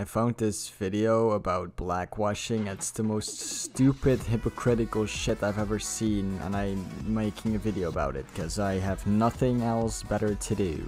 I found this video about blackwashing. It's the most stupid, hypocritical shit I've ever seen, and I'm making a video about it because I have nothing else better to do.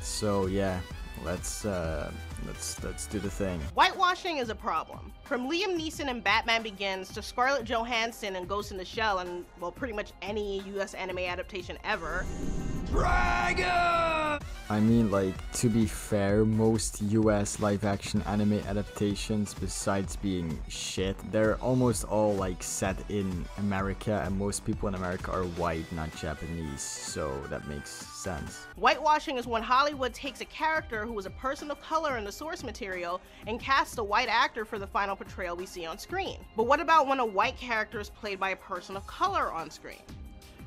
So yeah, let's uh, let's let's do the thing. Whitewashing is a problem. From Liam Neeson in Batman Begins to Scarlett Johansson in Ghost in the Shell, and well, pretty much any U.S. anime adaptation ever. Dragon! I mean, like, to be fair, most US live action anime adaptations, besides being shit, they're almost all like set in America, and most people in America are white, not Japanese, so that makes sense. Whitewashing is when Hollywood takes a character who was a person of color in the source material and casts a white actor for the final portrayal we see on screen. But what about when a white character is played by a person of color on screen?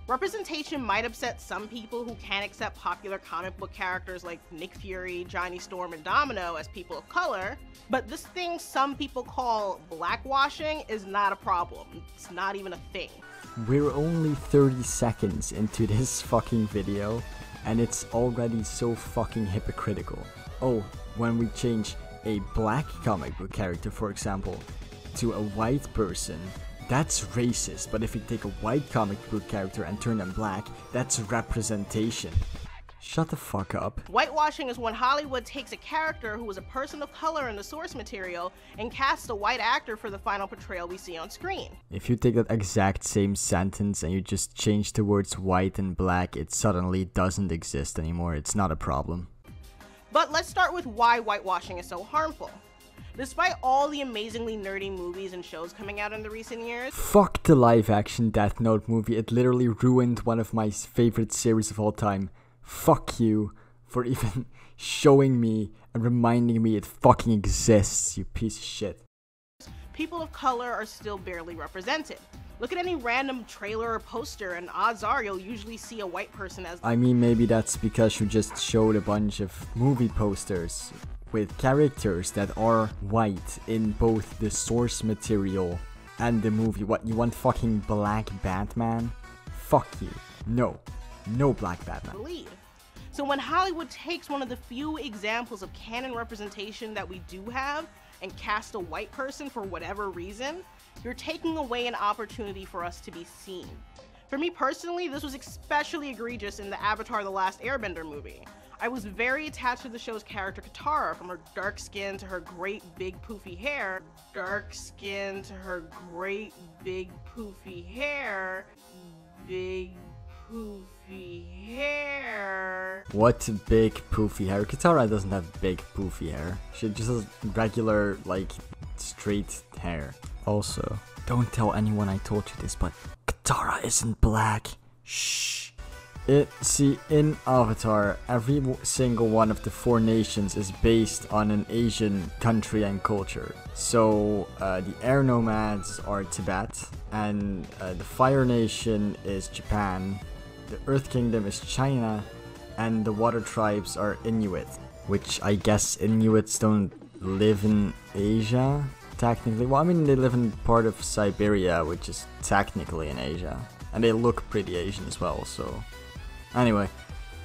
Representation might upset some people who can't accept popular comic book characters like Nick Fury, Johnny Storm, and Domino as people of color, but this thing some people call blackwashing is not a problem. It's not even a thing. We're only 30 seconds into this fucking video, and it's already so fucking hypocritical. Oh, when we change a black comic book character, for example, to a white person, that's racist, but if you take a white comic book character and turn them black, that's representation. Shut the fuck up. Whitewashing is when Hollywood takes a character who was a person of color in the source material and casts a white actor for the final portrayal we see on screen. If you take that exact same sentence and you just change the words white and black, it suddenly doesn't exist anymore. It's not a problem. But let's start with why whitewashing is so harmful. Despite all the amazingly nerdy movies and shows coming out in the recent years, fuck the live action Death Note movie. It literally ruined one of my favorite series of all time. Fuck you for even showing me and reminding me it fucking exists, you piece of shit. People of color are still barely represented. Look at any random trailer or poster, and odds are you'll usually see a white person as. I mean, maybe that's because you just showed a bunch of movie posters with characters that are white in both the source material and the movie. What, you want fucking black Batman? Fuck you. No. No black Batman. Lead. So when Hollywood takes one of the few examples of canon representation that we do have and cast a white person for whatever reason, you're taking away an opportunity for us to be seen. For me personally, this was especially egregious in the Avatar The Last Airbender movie. I was very attached to the show's character Katara, from her dark skin to her great big poofy hair. Dark skin to her great big poofy hair. Big poofy hair. What big poofy hair? Katara doesn't have big poofy hair. She just has regular, like, straight hair. Also, don't tell anyone I told you this, but Katara isn't black. Shh. It see in Avatar, every single one of the four nations is based on an Asian country and culture. So uh, the air nomads are Tibet, and uh, the Fire Nation is Japan. The Earth Kingdom is China, and the Water Tribes are Inuit, which I guess Inuits don't live in Asia technically. Well, I mean they live in part of Siberia, which is technically in Asia, and they look pretty Asian as well. So Anyway,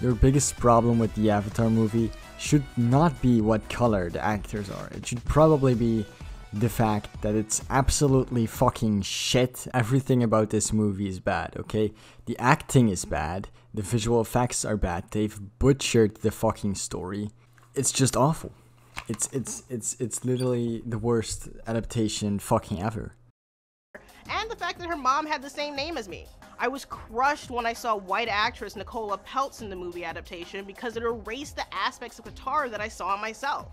your biggest problem with the Avatar movie should not be what color the actors are. It should probably be the fact that it's absolutely fucking shit. Everything about this movie is bad, okay? The acting is bad, the visual effects are bad, they've butchered the fucking story. It's just awful. It's it's it's it's literally the worst adaptation fucking ever. And the fact that her mom had the same name as me. I was crushed when I saw white actress Nicola Peltz in the movie adaptation because it erased the aspects of Katara that I saw myself.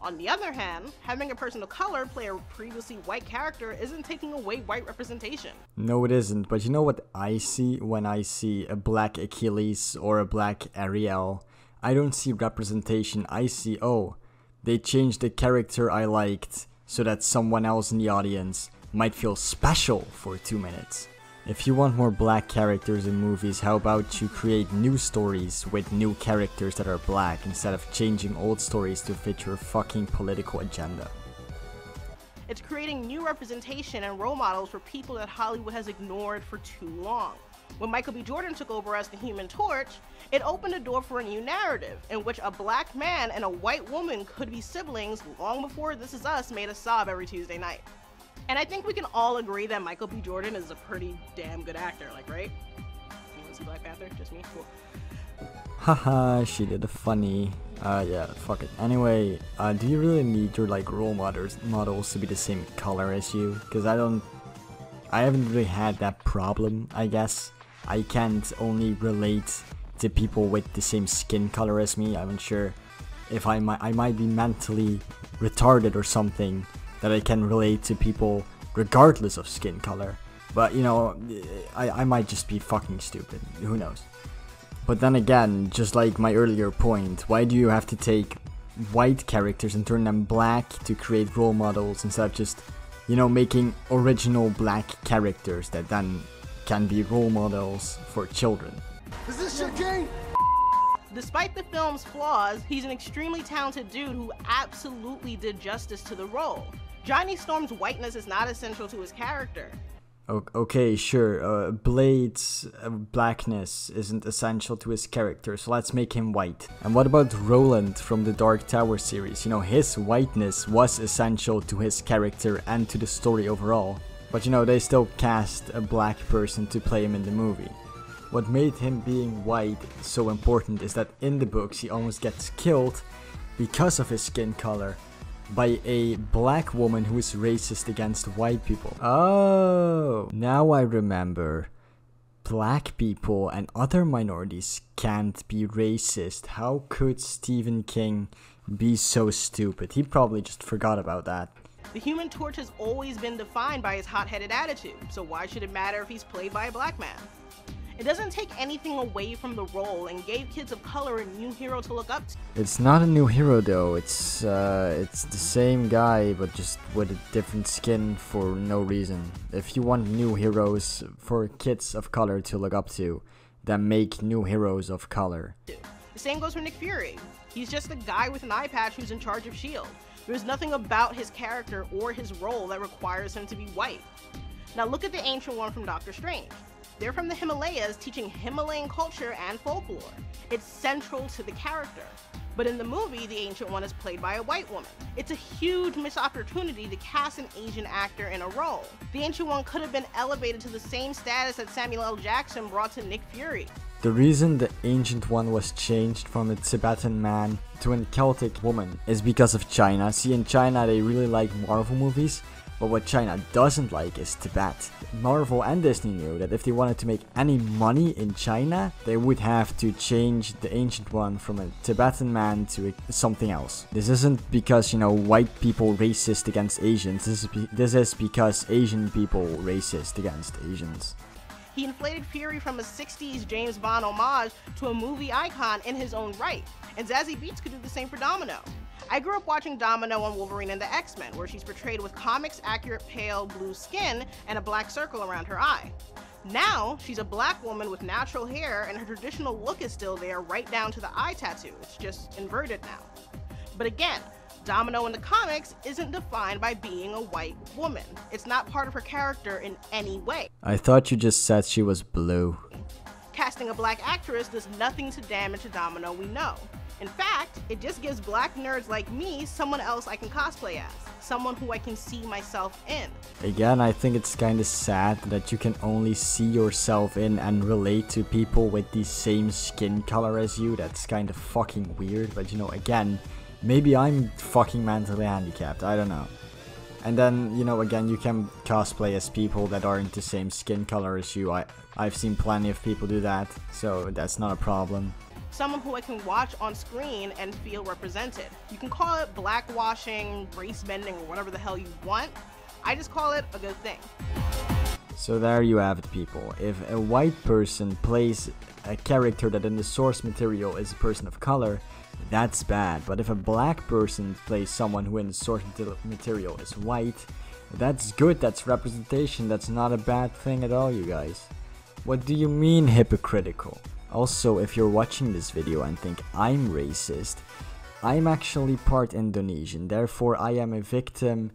On the other hand, having a person of color play a previously white character isn't taking away white representation. No, it isn't, but you know what I see when I see a black Achilles or a black Ariel? I don't see representation, I see, oh, they changed the character I liked so that someone else in the audience might feel special for two minutes. If you want more black characters in movies, how about you create new stories with new characters that are black instead of changing old stories to fit your fucking political agenda? It's creating new representation and role models for people that Hollywood has ignored for too long. When Michael B. Jordan took over as the Human Torch, it opened a door for a new narrative in which a black man and a white woman could be siblings long before This Is Us made us sob every Tuesday night. And I think we can all agree that Michael B. Jordan is a pretty damn good actor, like, right? To see Black Panther? Just me? Cool. Haha, she did a funny. Uh, yeah, fuck it. Anyway, uh, do you really need your like role models models to be the same color as you? Because I don't, I haven't really had that problem. I guess I can't only relate to people with the same skin color as me. I'm not sure if I might I might be mentally retarded or something that I can relate to people regardless of skin color. But you know, I, I might just be fucking stupid. Who knows? But then again, just like my earlier point, why do you have to take white characters and turn them black to create role models instead of just, you know, making original black characters that then can be role models for children? Is this your game? Despite the film's flaws, he's an extremely talented dude who absolutely did justice to the role. Johnny Storm's whiteness is not essential to his character. Okay, sure. Uh, Blade's uh, blackness isn't essential to his character, so let's make him white. And what about Roland from the Dark Tower series? You know, his whiteness was essential to his character and to the story overall. But you know, they still cast a black person to play him in the movie. What made him being white so important is that in the books he almost gets killed because of his skin color by a black woman who is racist against white people. Oh, now I remember. Black people and other minorities can't be racist. How could Stephen King be so stupid? He probably just forgot about that. The Human Torch has always been defined by his hot headed attitude, so why should it matter if he's played by a black man? It doesn't take anything away from the role and gave kids of color a new hero to look up to. It's not a new hero though. It's uh, it's the same guy but just with a different skin for no reason. If you want new heroes for kids of color to look up to, then make new heroes of color. The same goes for Nick Fury. He's just a guy with an eye patch who's in charge of S.H.I.E.L.D. There's nothing about his character or his role that requires him to be white. Now look at the Ancient One from Doctor Strange. They're from the Himalayas teaching Himalayan culture and folklore. It's central to the character. But in the movie, the Ancient One is played by a white woman. It's a huge missed opportunity to cast an Asian actor in a role. The Ancient One could have been elevated to the same status that Samuel L. Jackson brought to Nick Fury. The reason the Ancient One was changed from a Tibetan man to a Celtic woman is because of China. See, in China, they really like Marvel movies, but what China doesn't like is Tibet. Marvel and Disney knew that if they wanted to make any money in China, they would have to change the Ancient One from a Tibetan man to a, something else. This isn't because, you know, white people racist against Asians. This is, be, this is because Asian people racist against Asians. He inflated Fury from a 60s James Bond homage to a movie icon in his own right. And Zazie Beetz could do the same for Domino. I grew up watching Domino on Wolverine and the X-Men, where she's portrayed with comics accurate pale blue skin and a black circle around her eye. Now, she's a black woman with natural hair and her traditional look is still there right down to the eye tattoo. It's just inverted now. But again, Domino in the comics isn't defined by being a white woman. It's not part of her character in any way. I thought you just said she was blue. Casting a black actress does nothing to damage the Domino we know. In fact, it just gives black nerds like me someone else I can cosplay as, someone who I can see myself in. Again, I think it's kinda sad that you can only see yourself in and relate to people with the same skin color as you. That's kinda fucking weird, but you know, again, maybe I'm fucking mentally handicapped, I don't know. And then, you know, again, you can cosplay as people that aren't the same skin color as you. I, I've seen plenty of people do that, so that's not a problem someone who I can watch on screen and feel represented. You can call it blackwashing, race bending, or whatever the hell you want. I just call it a good thing. So there you have it, people. If a white person plays a character that in the source material is a person of color, that's bad. But if a black person plays someone who in the source material is white, that's good, that's representation, that's not a bad thing at all, you guys. What do you mean hypocritical? Also, if you're watching this video and think I'm racist, I'm actually part Indonesian, therefore I am a victim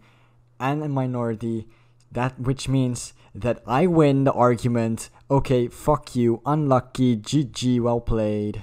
and a minority That which means that I win the argument. Okay, fuck you, unlucky, GG, well played.